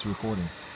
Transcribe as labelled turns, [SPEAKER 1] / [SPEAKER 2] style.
[SPEAKER 1] It's recording.